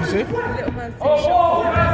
you say? Oh, oh, oh,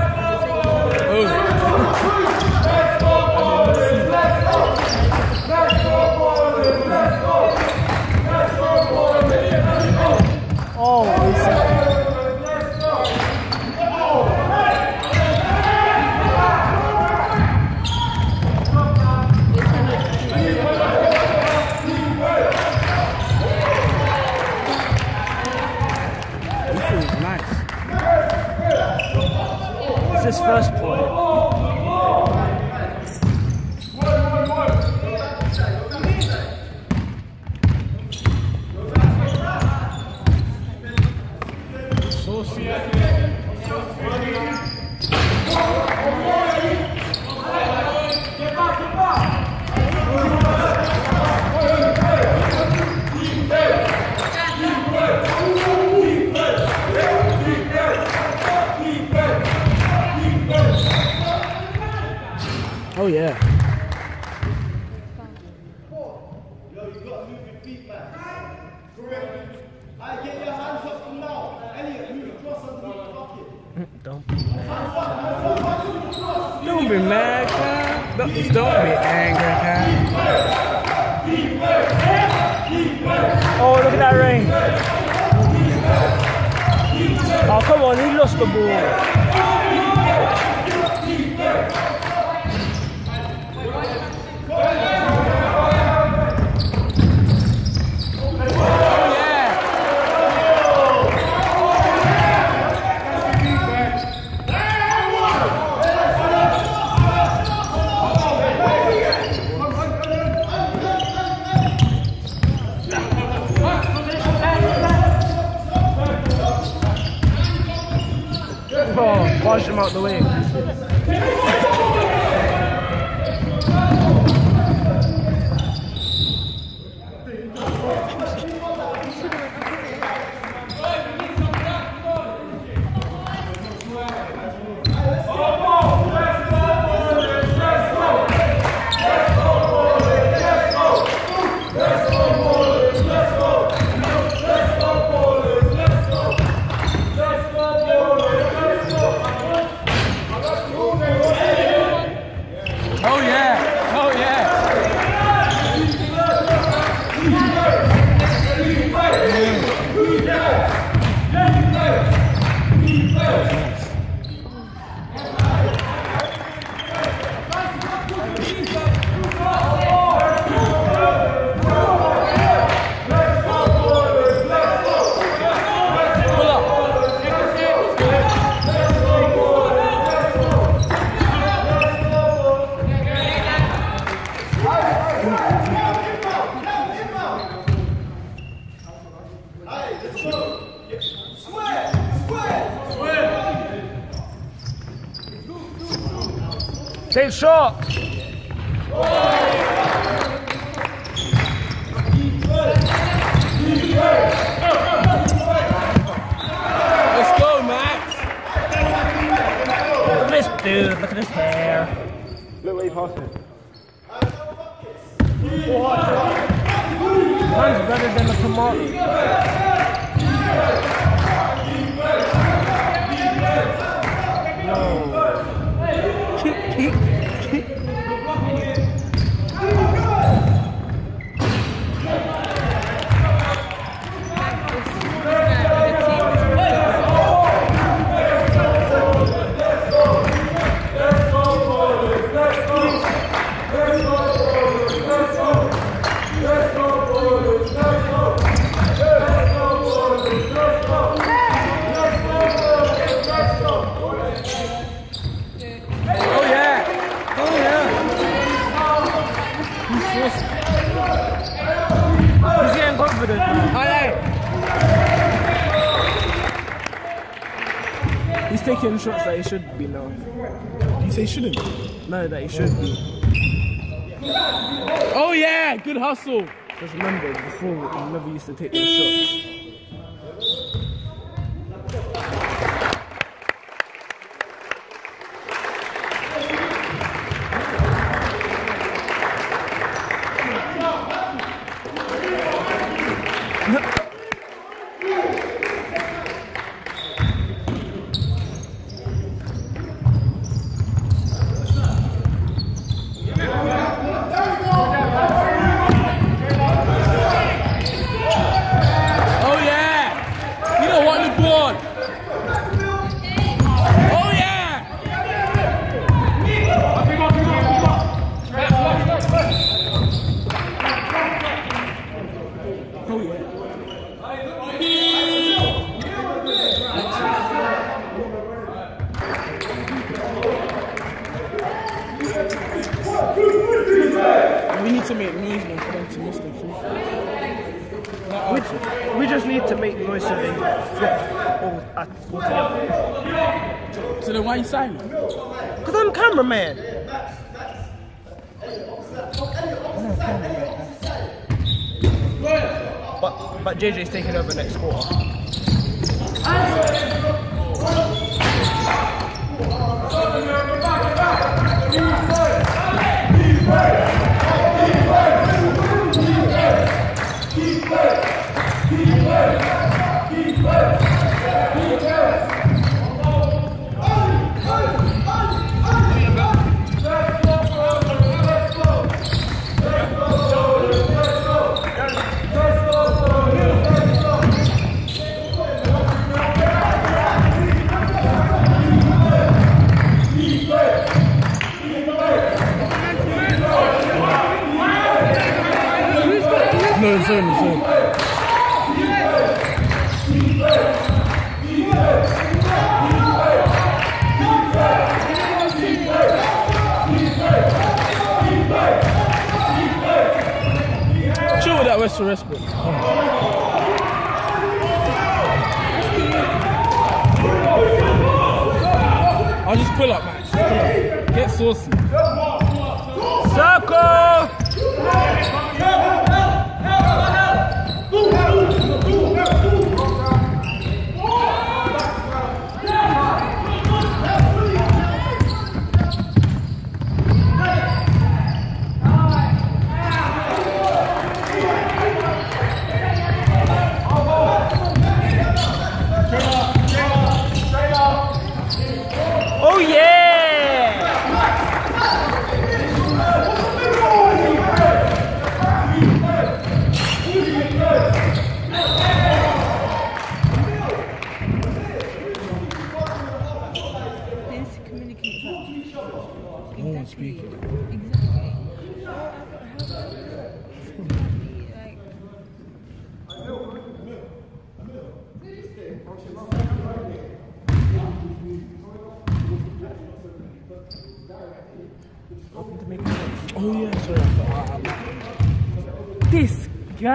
barged him out the way. Oh yeah. Oh yeah. Take shot. Let's go, Max. This dude. Look at his hair. Look where he better than the tomato. Oh yeah. Oh yeah. He's getting confident. Aye, He's taking shots that he should be now. You say shouldn't. No, that he should be. Oh yeah. Good hustle. Just remember, before he never used to take those shots.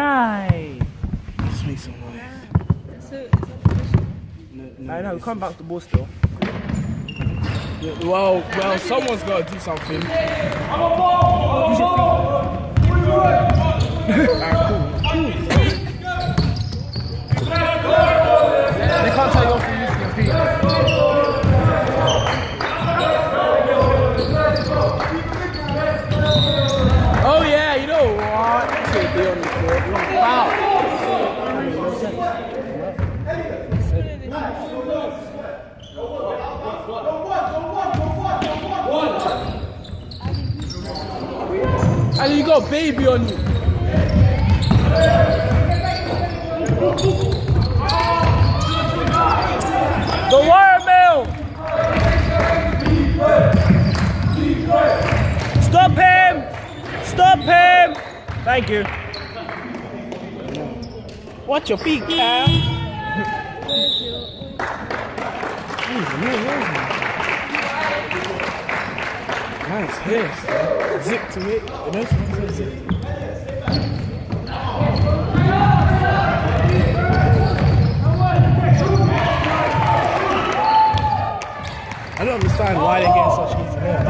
I just make some noise. so it's. No, no, I know, come back to the ball still. Well, well, someone's got to do something. Ah, they can't tell you off from using your feet. Oh yeah, you know what? Should be on the court. You want foul? And you got baby on you. The watermill! Stop him! Stop him! Thank you. Watch your feet, Kyle. Nice hair. Zip to it. I don't understand why they're getting such hair.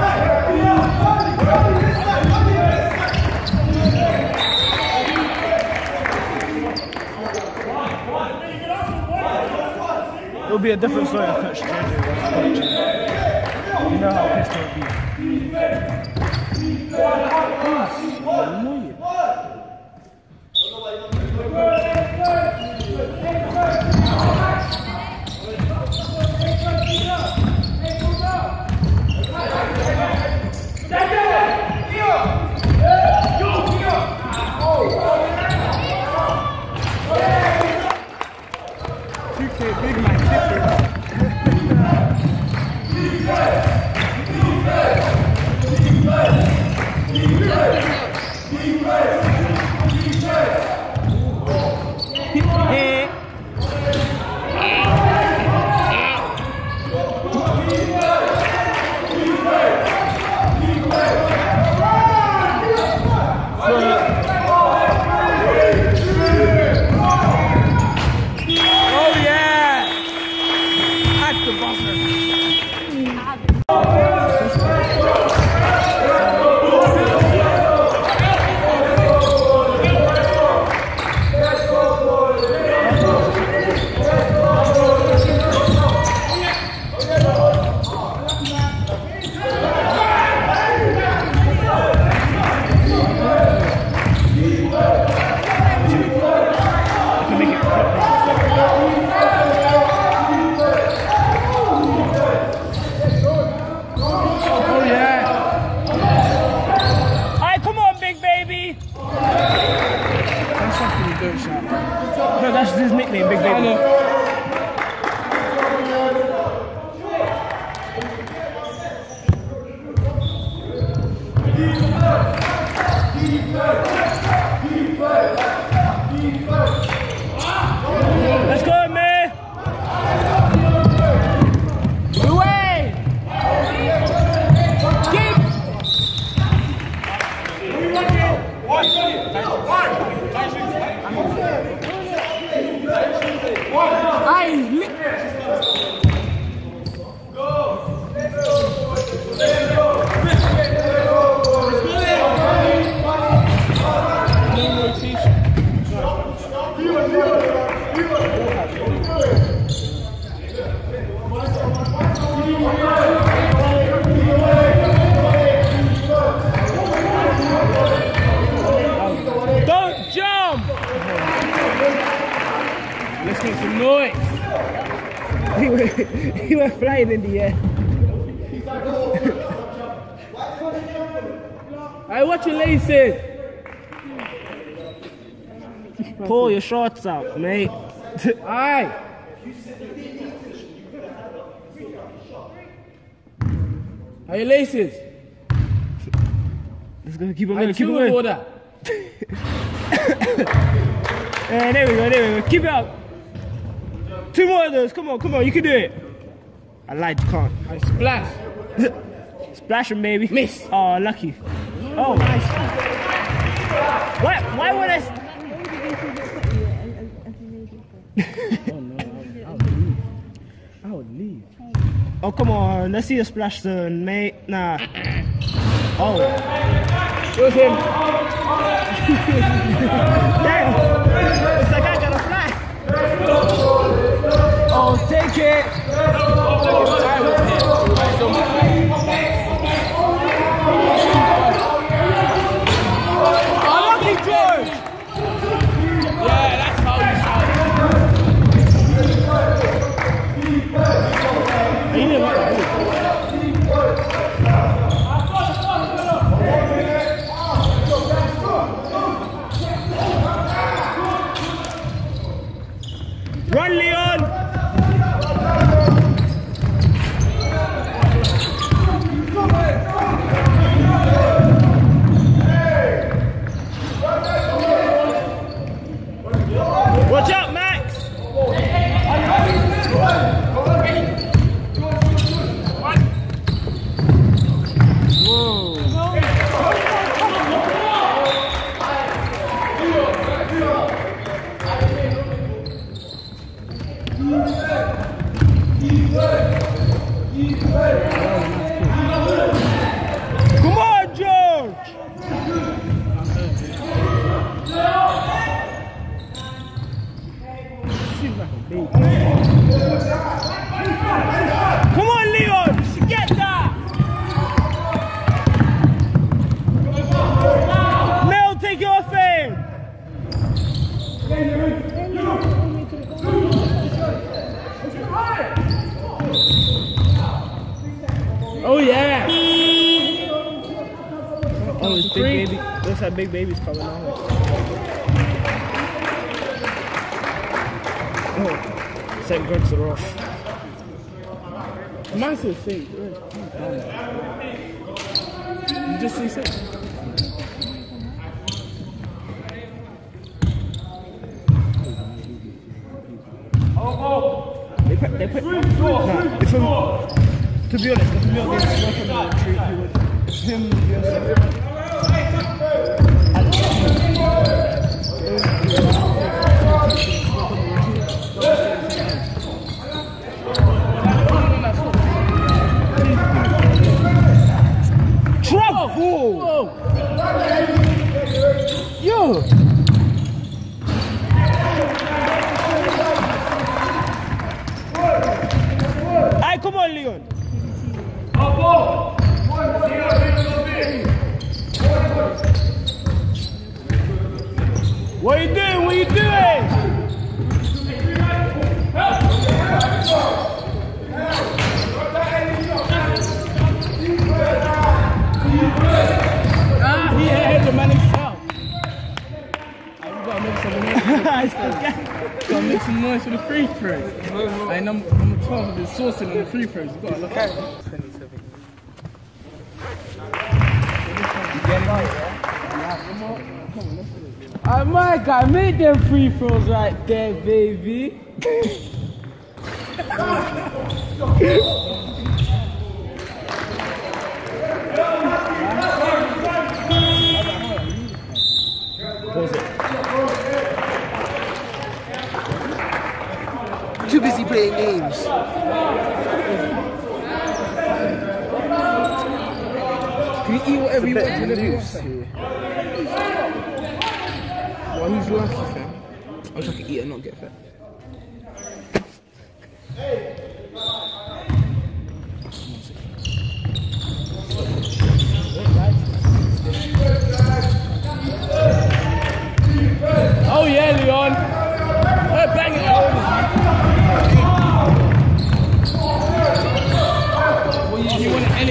It'll be a different story if Coach JJ. You know how pissed be. Big man, He went, flying in the air. I watch your laces. Pull your shorts out, mate. Aye. How your laces? Let's go, keep on going, keep on going. that. Yeah, there we go, there we go. Keep it up. Two more of those. Come on, come on, you can do it. I lied, you can't. I splash. Splash him, baby. Miss. Oh, lucky. Oh, nice. Why, why would I? s- I would leave. I would leave. Oh, come on. Let's see a splash zone, mate. Nah. Oh, It was him. damn. It's like I gotta fly. Oh, take it. I was him. By so much. Oh, lucky George. Yeah, that's how you shout. Run, Leon. Watch out, Max. Come on, George. Come on, Leon. You should get that. Mel, take your fame. Oh yeah. Oh, it's big baby. Big baby's coming on. Oh, St. Greg's are off. Massive thing. You just see something. They put, they put, nah, if him, to be honest, if Mill didn't work on the retreat, he would, if him, yes. Trouble! Yo! Hey, come on, Leon. What are you doing? What are you doing? Ah, he had the man himself. Ah, we gotta make some got gotta make some noise for the free throws. Like number, number 12 is sourcing on the free throws. You gotta look at it. 27. Oh my god, made them free throws right there, baby. playing games. Can you eat whatever you want to lose? Well, who's lucky, fam? I wish I could eat and not get fat. Oh yeah, Leon. Hey, bang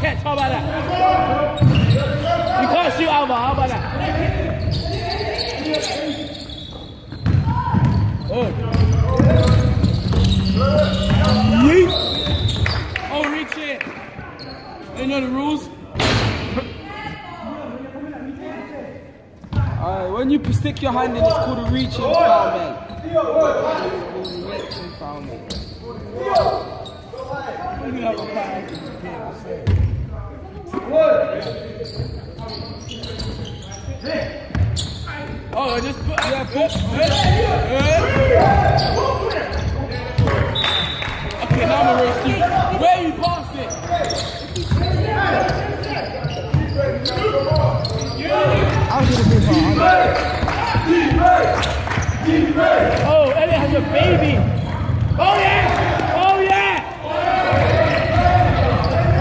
catch. How about that? You can't shoot Alva. How about that? Oh. Yeet. Oh, reach it. You know the rules? Alright, when you stick your hand in, it's called a foul, man. Reaching foul, man. Oh, I just put. Yeah, put. Okay, now I'm gonna roast you. Where you pass it? I was gonna be foul. Oh, Elliot has a baby. Oh yeah! Oh yeah!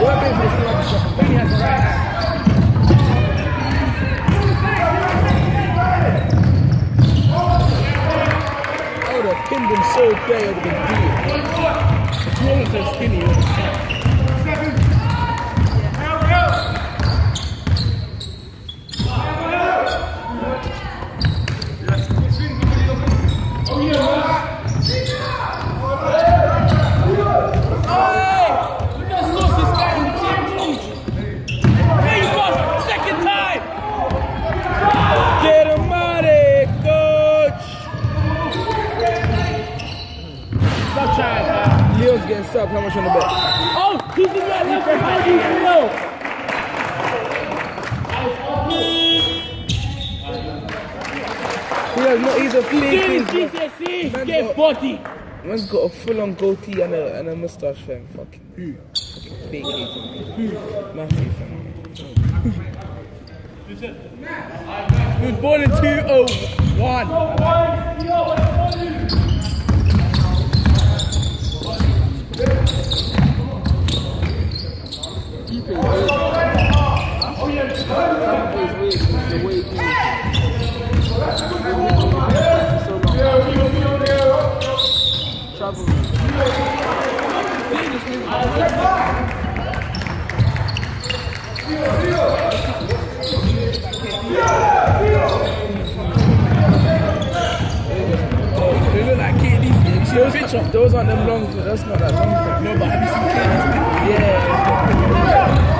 We're paying for the full other shot. Benny has a right hand. I would have pinned him so bad, I would have been beat. If you almost said skinny, you would have shot. Hey! Look at Sauce is carrying the team. There you go! Second time! Get him out of here, coach! Stop trying, man. Leon's. How much on the bet? Oh, he's in that level. How do you feel? He has not even Doing played. GCSE, Man get got- body. Man's got a full-on goatee and a, and a mustache, fam. Fucking, fucking fake agent. Matthew, fam. He was born in 201. They look like KD's. The picture? Those aren't them long, that's not that long. No, but have you seen picture? Yeah.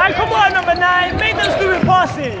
Hey, come on, number nine. Make those stupid passes.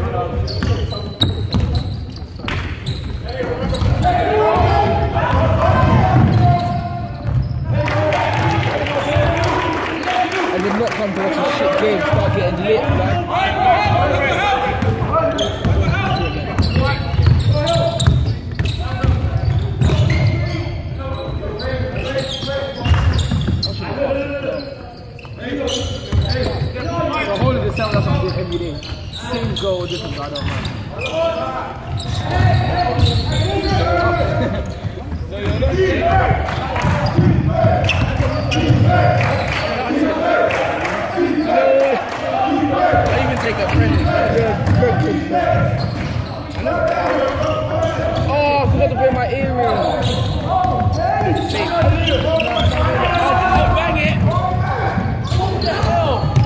And then not come to watch a shit game, start getting lit. Same goal, different I don't. I even take a friendly. Oh, I forgot to bring my earrings. Oh, Bang it. What the hell?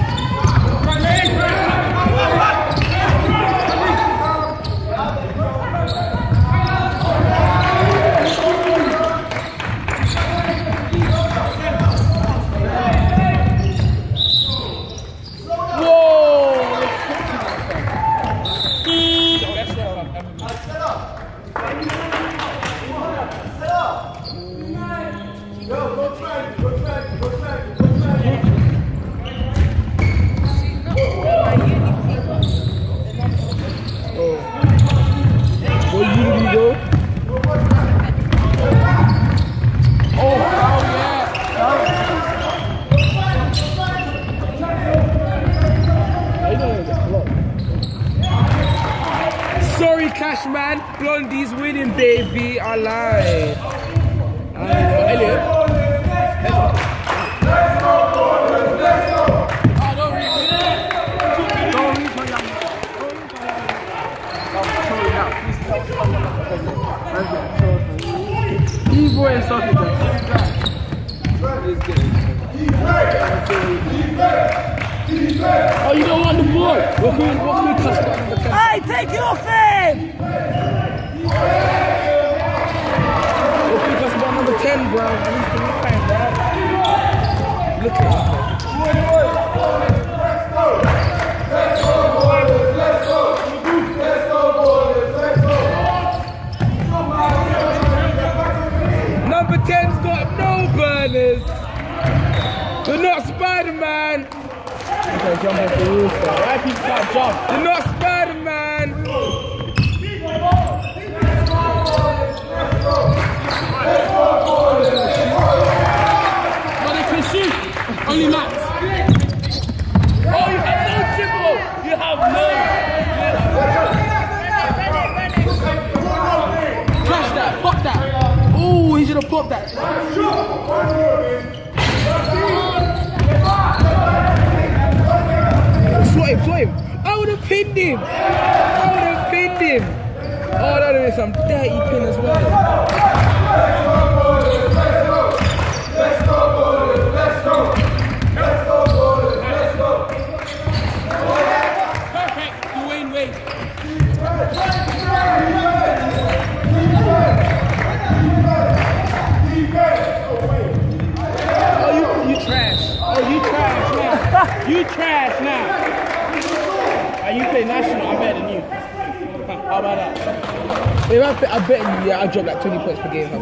What you do, go? Oh, hell yeah. Sorry, Cash Man. Blondie's Ah, Evil and sausages. Oh, you don't want the ball. What can we, what can we touch that number 10? Hey, take it off him! What can we touch about number 10, bro? I need to look at that. Look at it. Number 10's got no burners. You're not Spider-Man. Okay, jump off the roof. though. Why people can't jump? You're not Spider-Man. But they can shoot. Only Max. Oh, you have no dribble. You have no. Crash that. Pop that. Oh, he should have popped that. Swat him, him. I would have pinned him. I would have pinned him. Oh, that would have been some dirty pin as well. Perfect. Dwyane Wade. Oh, you, you trash. Oh, you trash now. You trash now. Oh, you play national. I'm better than you. How about that? If I, bet- I bet you, yeah, I drop like 20 points per game. I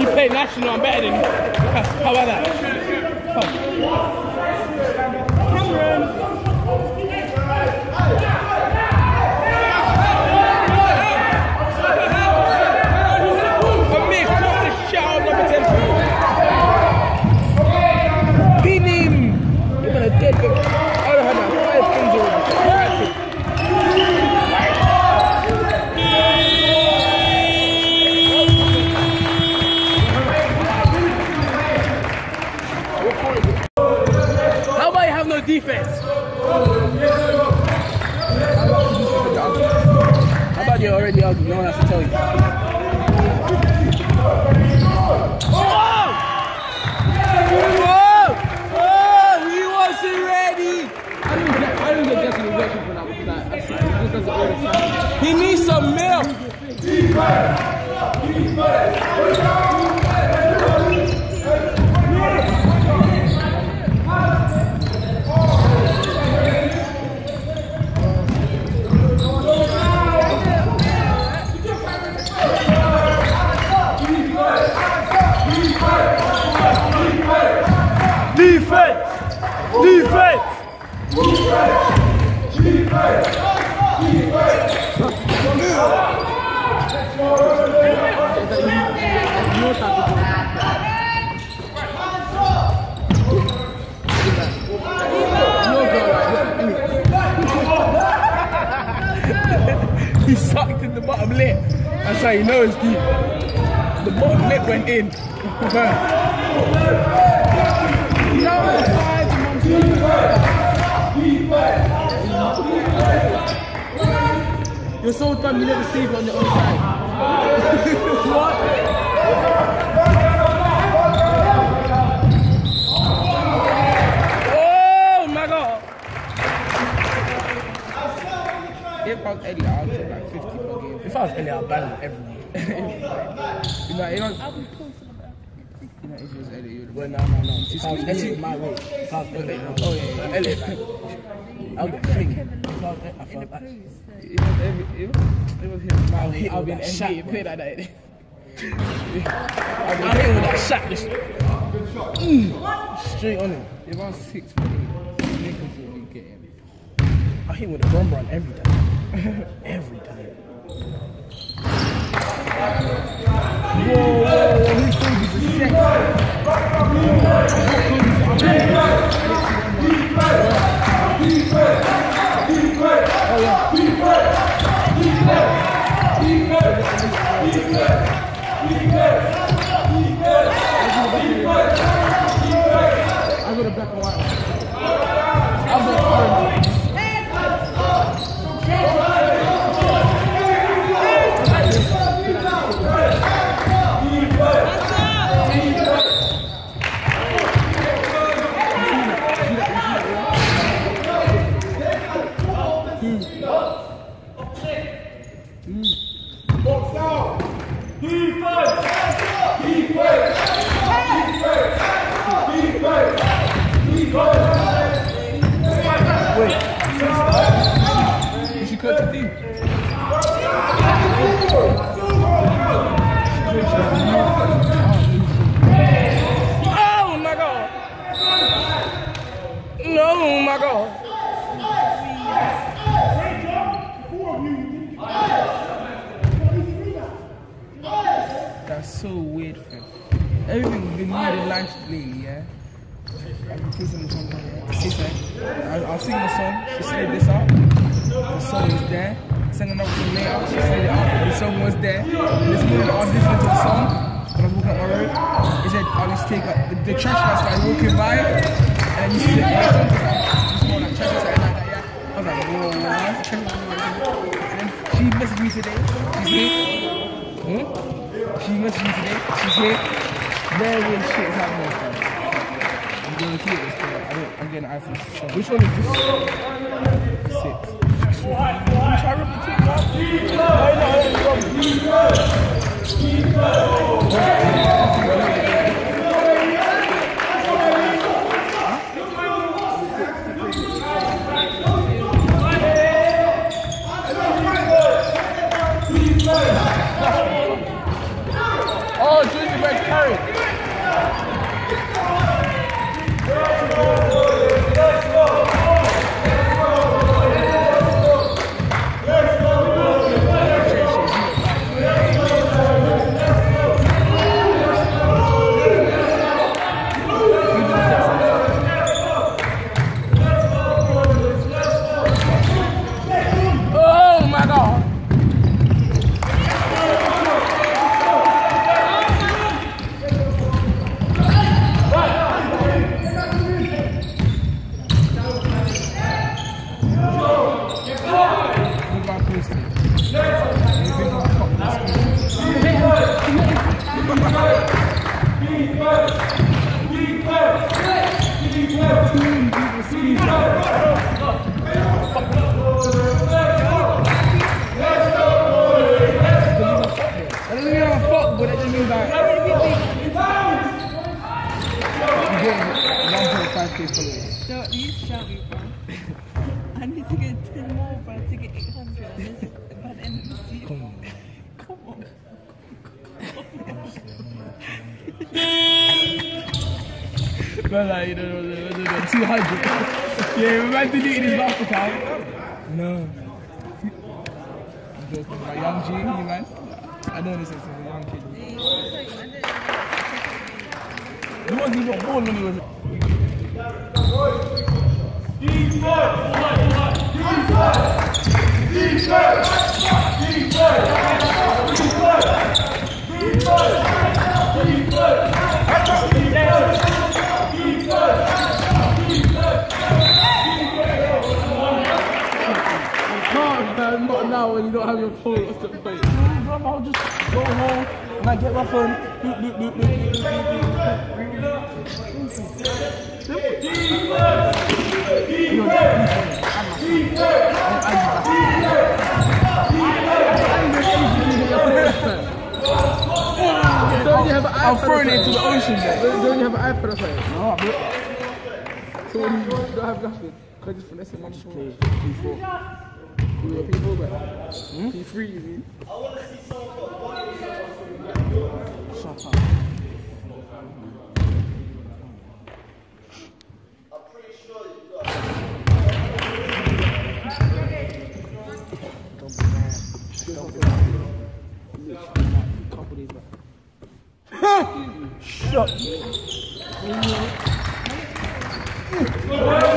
you. Play national. I'm better than you. How about that? Amir, cross the shit out of number 10. Pin him. You're gonna dead him. I would have had like five pins already. Five pins. How about you have no defense? How about you're already ugly? No one has to tell you. He wasn't ready! I don't get, I don't get Justin working for that because I, I see he just does it all the time. He needs some milk! He bottom lip. That's how you know it's deep. The bottom lip went in. You're so dumb you never save it on the other side. Oh my god! If I was Eddie, I'd take like 50 per game. If I was Eddie, I'd ban him every game. you know, you know, you know, if it was Eddie, you'd well, no, no, no. If I was Eddie, my way. If I was Eddie, no. oh yeah, yeah. Elliot, like, I'll get fling. If I was Eddie, I thought that. It was, every, it was, it was him. I'll hit I'll be an shot. Play like that. I'll hit him with that shot. Just, mm, straight on him. If I was six foot eight, niggas would be getting. I hit him with a bomb run every time. every time. Whoa, whoa, whoa, That's so weird, fam. Everything been weird in life lately, yeah? I've been the song, I, I was the song, she said this out. The song was there. Sang another song later, she said it out. The song was there. This morning I was listening to the song when I was walking up my road. He said, I to take like, the, the trash man started walking by and you the my song like that, yeah? I was like, whoa, whoa, why the? And then she messaged me today. She's here. Hmm? She messaged me today. She's here. Very weird shit is happening. I'm going to keep this because I don't, I'm getting an iPhone 6. Which one is this? Six. Try to repeat it, bro. Oh, gingerbread carrot. Oh my god. What about posting? I don't mean I'm a fuck, but it just means like I'm getting 1.5k followers. Don't you shout me, bro. I need to get 10 more, bro, to get 800 on this by the end of this year. Come on. Come on. No, like, no, no, no, 200. yeah, my man deleted his bank account. No. I'm joking. Young G, you man. I don't listen to the young kid. He wasn't even born when he was. Man. Not now when you don't have your phone. What's the point? No, bro, I'll just go home and I get my phone. Loop, loop, loop, loop, loop, loop, loop, loop. You know, that's me, I'm my phone. I- I- Don't you have an iPad? I'm throwing it into the ocean. Don't, don't you have an iPad or something? No, bro. So you don't have nothing, can I just finesse it? Just play P4. You got P4 back? P3 you mean? Shut up. Couple days back.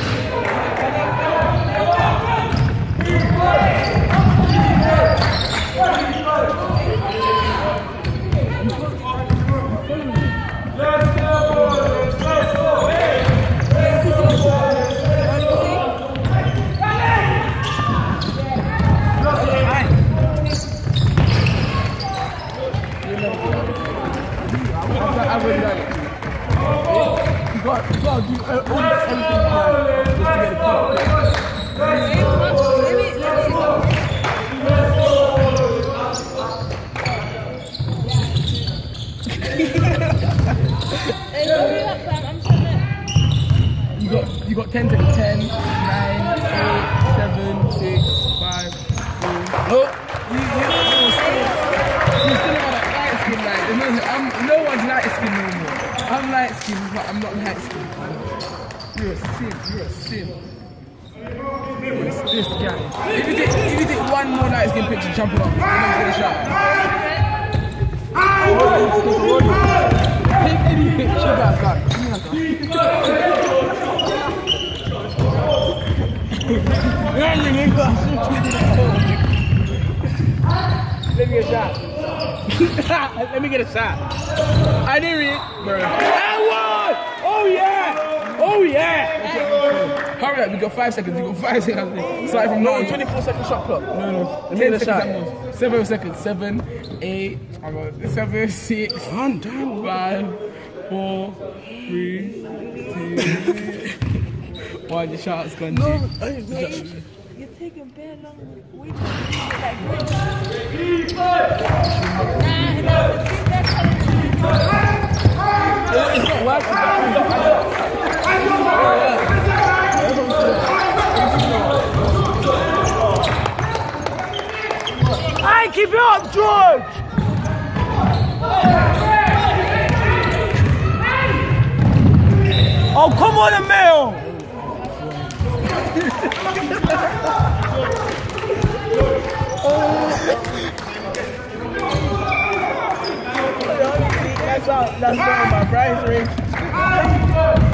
I'm not light. You're a sin, you're a sin. What's this guy? If you take, if you take one more light skin picture, jump it up. Take any picture that. Let me get a shot. Let me get a shot. I didn't read. Bro. I won! Yeah! Yeah! Hurry up, you got five seconds. You got five seconds. Start from No, now. 24 second shot clock. No, no. Let me Ten get a shot. seconds. Seven seconds. Seven, eight. I got seven, six, I'm done. five, four, three, two, one. Your shot's gone. No. Wait, you're taking bare long. Wait, like, wait. Nah, nah, see, that's how It's not working. Hey, keep it up, George! Oh, come on, Emil! That's all. That's all my price ring.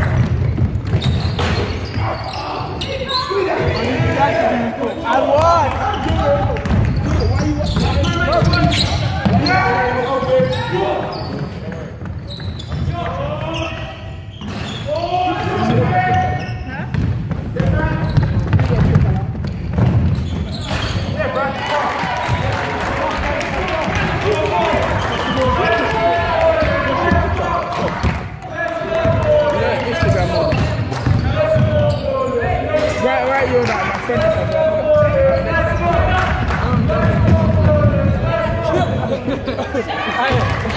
I won. Nei,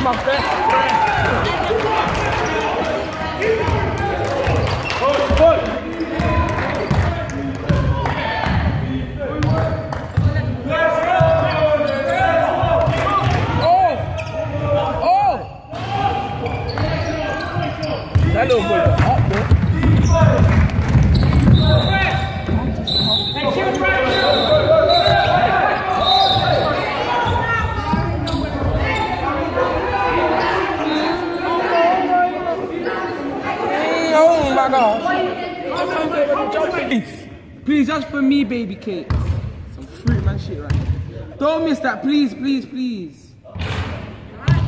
smakte. Please, just for me, baby cakes. Some fruit man shit right. Don't miss that, please, please, please.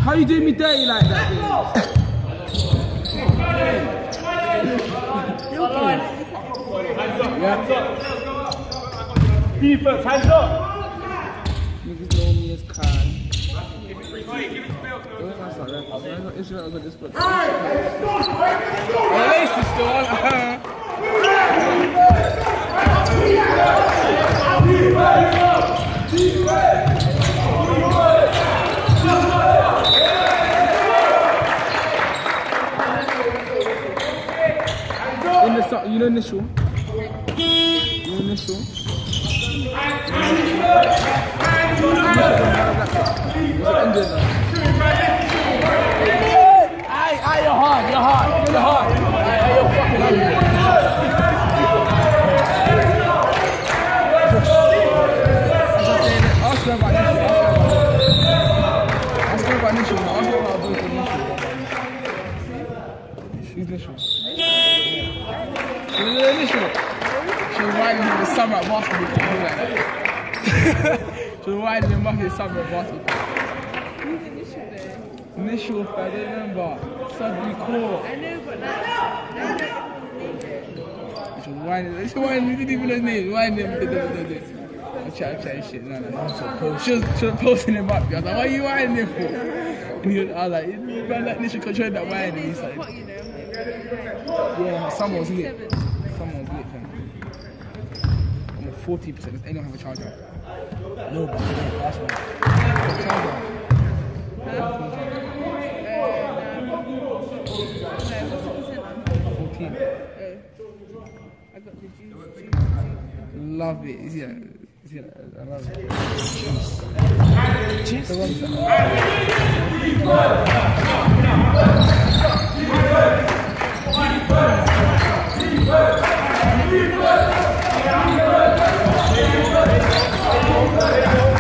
How you doing me dirty like that, babe? Defense, hands up. Niggas know me as Khan. Where's my son? Where's my Instagram? I've got this book. Oh, lace is still on. In the so- you know initial. You know initial. Aye, aye, you're hard, you're hard, you're hard. Aye, aye, you're fucking hard. Ask her about initial. Ask her about initial. Ask her about both initial. She's initial. She's initial. She was riding in the summer at basketball. court, like that. she was riding in the summer at basketball. Initial, I don't remember. Suddenly court. I know, but like, I know She was whining. She was whining. We didn't even know his name. Whining. da, da, da, da, da. I'm chatting, chatting shit. No, no, no. She was, she was posting him up. I was like, what are you whining him for? And he was, I was like, man, like, literally control that whining. He's like, what you know. yeah, someone was lit. Someone was lit, fam. I'm at 40%. Does anyone have a charger? No, but you don't pass one. Charger. Okay, what's the percent on? 14. I got the juice, juice, juice. Love it. Yeah. Yeah, I love it. Cheers. The ones that- Valeu!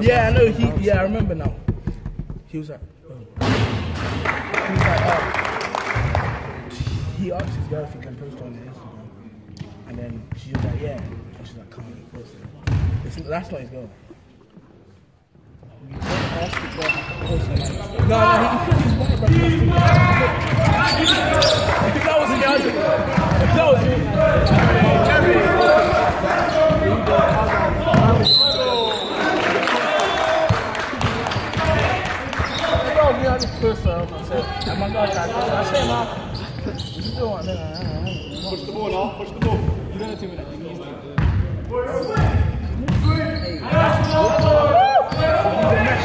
Yeah, I know. He, yeah, I remember now. He was like, oh. he was like, oh. He asked his girl if he can post on Instagram, and then she was like, yeah, and she's like, can't post it. That's not his girl. Good. Good.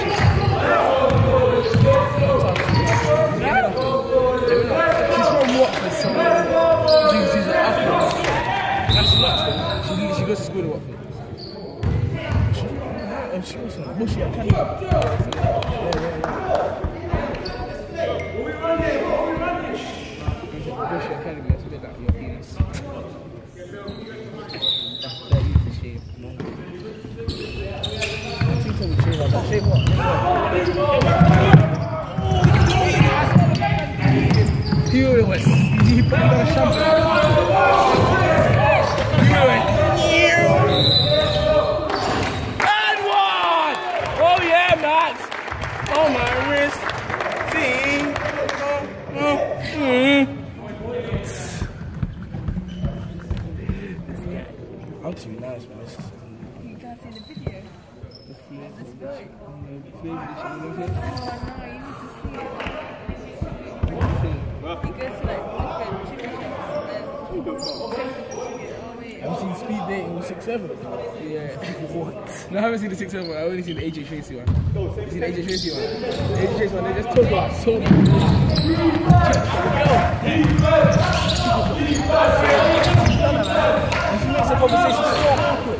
Good. Shave what? Beautiful. Deep in the champagne. I've seen Speed Dating with 6 7 Yeah. what? No, I haven't seen the 6 7 one. I've only seen the AJ Tracey one. You seen AJ Tracey one? AJ Tracey one, they just took off. so much. She makes the conversation so awkward.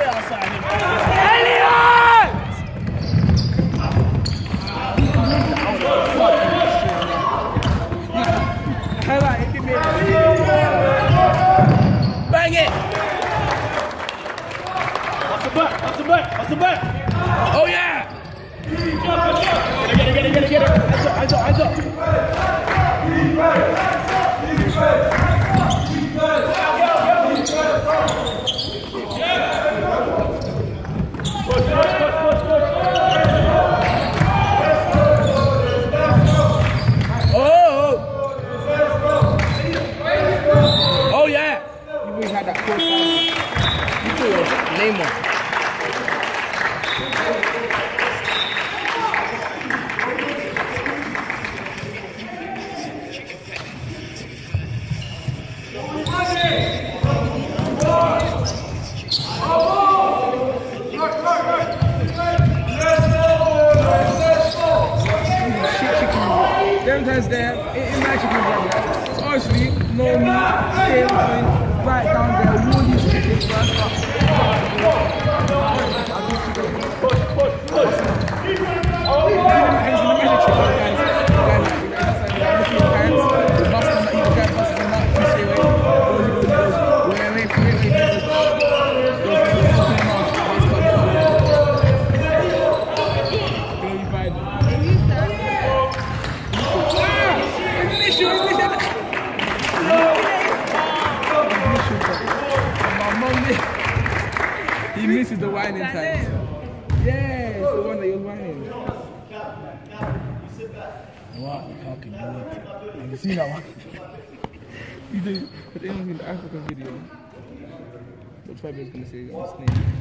some butt, pop some butt, pop the butt. Oh yeah! Get it, get it, get it, get it. Hands up, hands up, hands up. ますか the tribe is gonna say his name.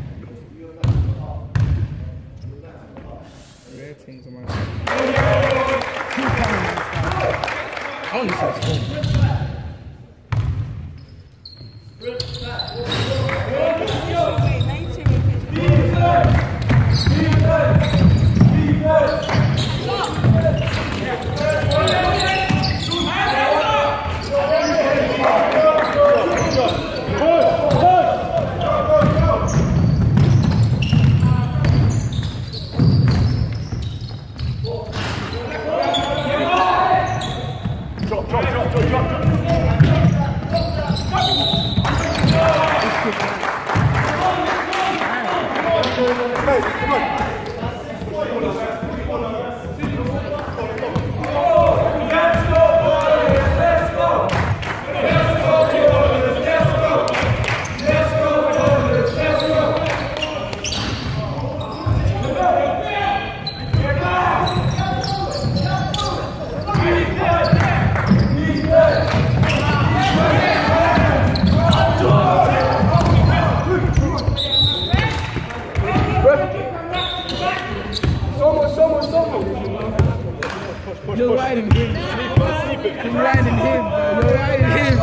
You're riding him. You're riding him. You're riding him.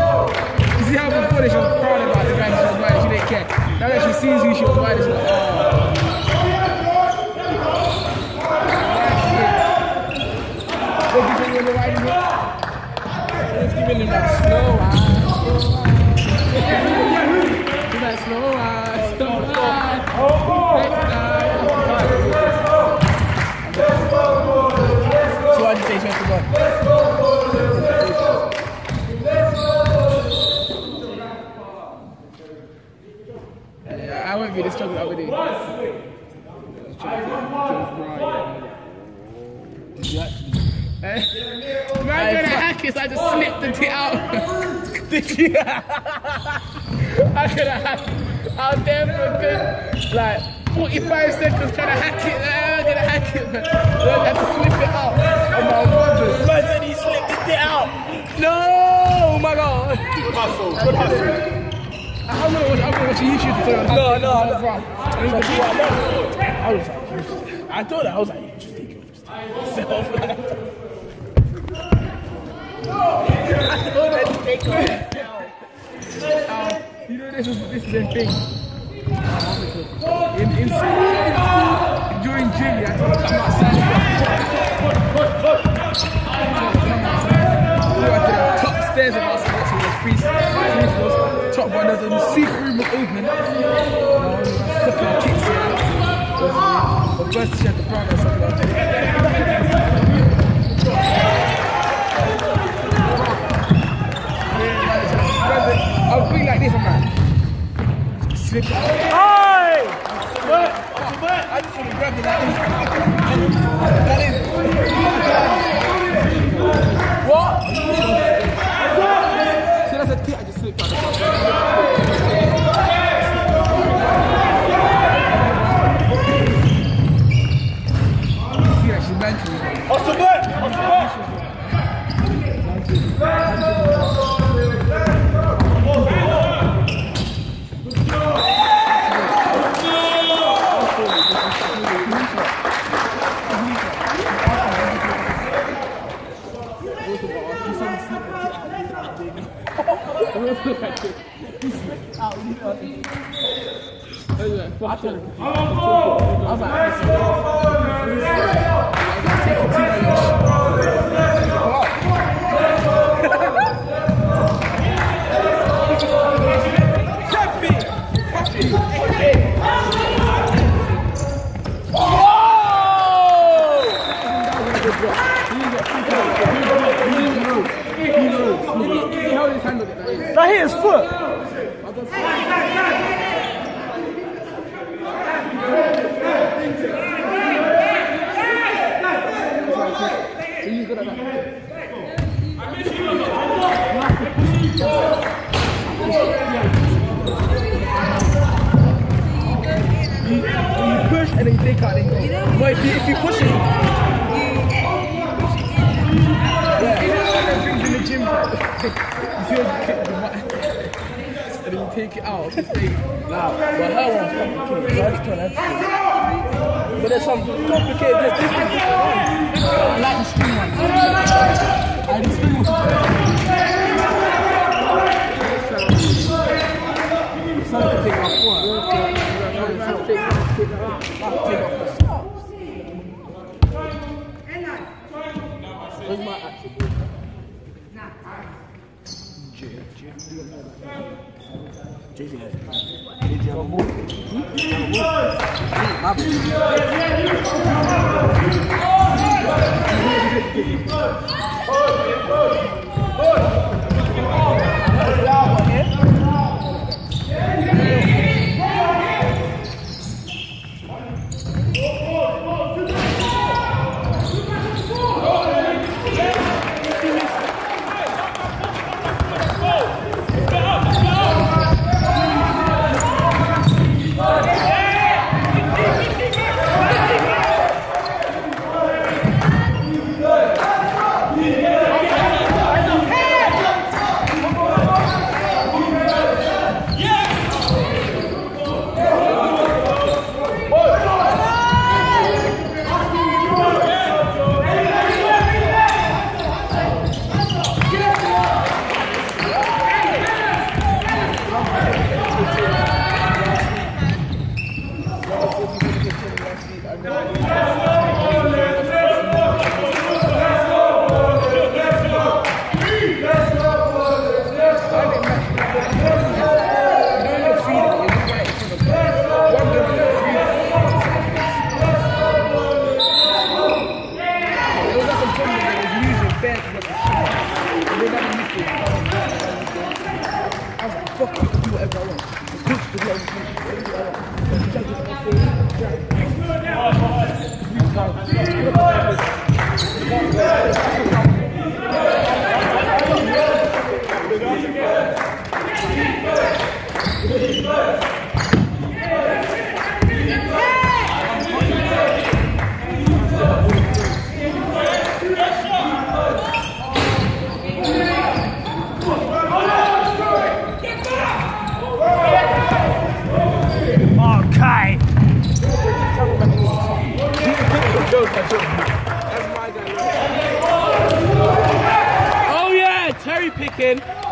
You see how before they she was proud about the guy she was riding, she didn't care. Now that she sees you, she was riding, she's like, oh. What do you think you're riding him? It's giving him that slow eye, slow eye. Give that slow eye, slow eye. So why'd you say she went to God? Yeah, I went through this struggle the other day. Did you actually? Man, gonna hack it, I just slipped the tit out. Did you? I could have hacked I was there for a good, like, 45 seconds trying to hack it. I'm gonna hack it, man. Then I had to slip it out. And my wonders. Man said he slipped it out. No! Oh my god! Good hustle, good hustle. I'm gonna watch, I'm gonna watch a YouTube tutorial. No, no, no. I was like, I was like, you just- I thought that. I was like, you just take it just take yourself. Like, I thought that take it. you know, this is, this is a thing. In, in in school, during gym, I told come outside. We went to the top stairs of our it was free, free one, there's a secret room was open. You know, we were sucking our tits, yeah. So, the first had the brown and sucking. I was feeling like this, man. Slip. But, but, I just want to grab it like this. But if you, if you push it, yeah, the and then you take it out, nah, but how? But there's some complicated, there's different ones. Ones. The ones. Where's my attribute? JJ. JJ. JJ. JJ. good.